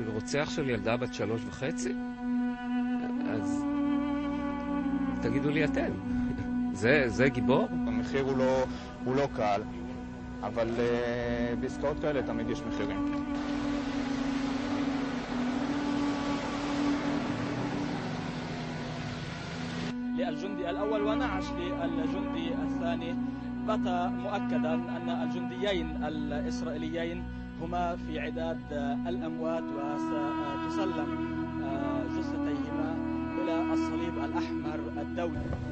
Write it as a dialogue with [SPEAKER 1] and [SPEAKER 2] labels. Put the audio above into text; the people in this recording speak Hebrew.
[SPEAKER 1] בשביל רוצח של ילדה בת שלוש וחצי? אז תגידו לי אתם, זה, זה גיבור?
[SPEAKER 2] המחיר הוא לא, הוא לא קל, אבל uh, בעסקאות כאלה תמיד יש מחירים.
[SPEAKER 3] للجندي الأول ونعش للجندي الثاني بات مؤكدا أن الجنديين الإسرائيليين هما في عداد الأموات وستسلم جثتيهما إلى الصليب الأحمر الدولي.